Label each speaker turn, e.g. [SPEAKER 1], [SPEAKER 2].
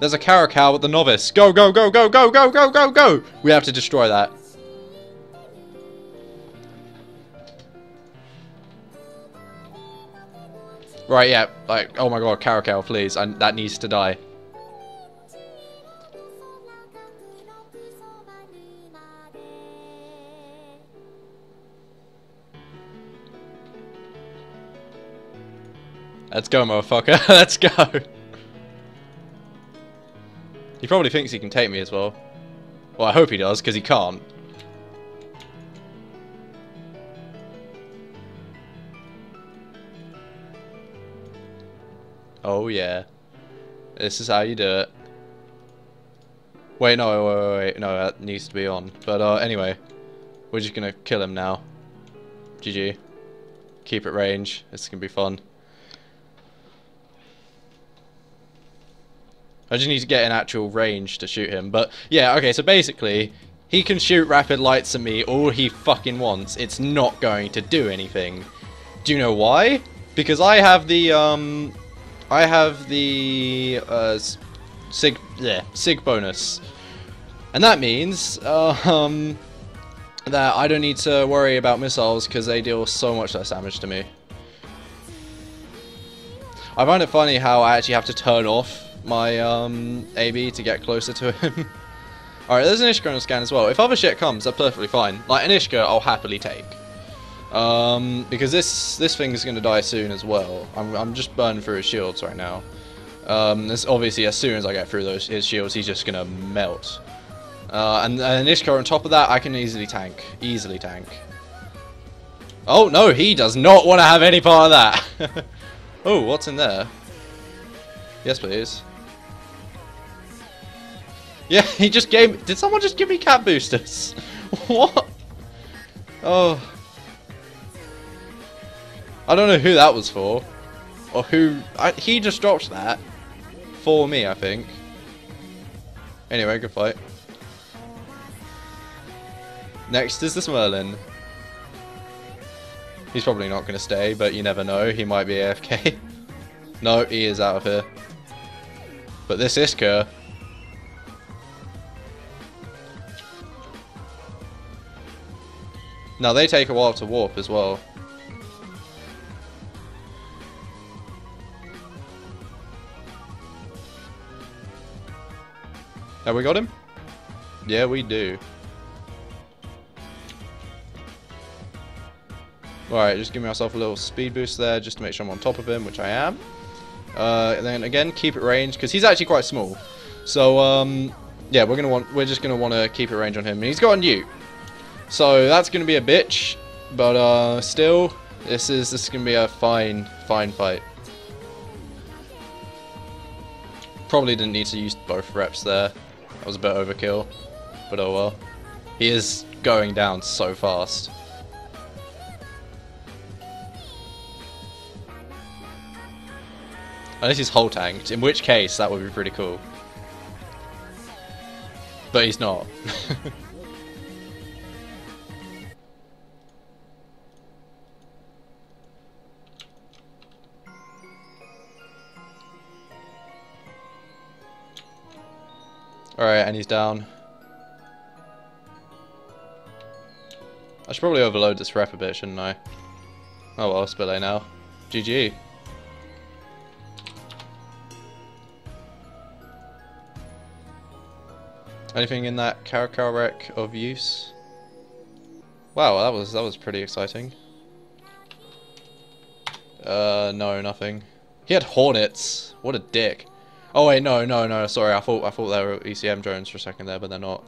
[SPEAKER 1] There's a Caracal with the Novice. Go, go, go, go, go, go, go, go, go! We have to destroy that. Right, yeah. Like, oh my god, Caracal, please. And that needs to die. Let's go, motherfucker. Let's go. He probably thinks he can take me as well. Well, I hope he does, because he can't. Oh, yeah. This is how you do it. Wait, no, wait, wait, wait. No, that needs to be on. But, uh, anyway. We're just gonna kill him now. GG. Keep it range. This is gonna be fun. I just need to get an actual range to shoot him. But yeah, okay, so basically, he can shoot rapid lights at me all he fucking wants. It's not going to do anything. Do you know why? Because I have the, um, I have the, uh, sig, yeah, sig bonus. And that means, uh, um, that I don't need to worry about missiles because they deal so much less damage to me. I find it funny how I actually have to turn off my um, AB to get closer to him. Alright, there's an Ishkur on the scan as well. If other shit comes, that's perfectly fine. Like, an Ishkur, I'll happily take. Um, because this this thing is going to die soon as well. I'm, I'm just burning through his shields right now. Um, this obviously, as soon as I get through those his shields, he's just going to melt. Uh, and, and an Ishkur on top of that, I can easily tank. Easily tank. Oh, no, he does not want to have any part of that. oh, what's in there? Yes, please. Yeah, he just gave... Did someone just give me cat boosters? what? Oh. I don't know who that was for. Or who... I, he just dropped that. For me, I think. Anyway, good fight. Next is this Merlin. He's probably not going to stay, but you never know. He might be AFK. no, he is out of here. But this Ishkur Now they take a while to warp as well. Have we got him? Yeah, we do. Alright, just give myself a little speed boost there just to make sure I'm on top of him, which I am. Uh, and then again, keep it range because he's actually quite small. So um, yeah, we're gonna want we're just gonna want to keep it range on him. And he's got a neut, so that's going to be a bitch, but uh, still, this is this is going to be a fine, fine fight. Probably didn't need to use both reps there. That was a bit overkill, but oh well. He is going down so fast. Unless he's hull tanked, in which case that would be pretty cool. But he's not. Alright, and he's down. I should probably overload this rep a bit, shouldn't I? Oh well, Spillay now. GG. Anything in that Caracal wreck of use? Wow, that was that was pretty exciting. Uh, no, nothing. He had Hornets. What a dick. Oh wait, no, no, no. Sorry, I thought I thought they were ECM drones for a second there, but they're not.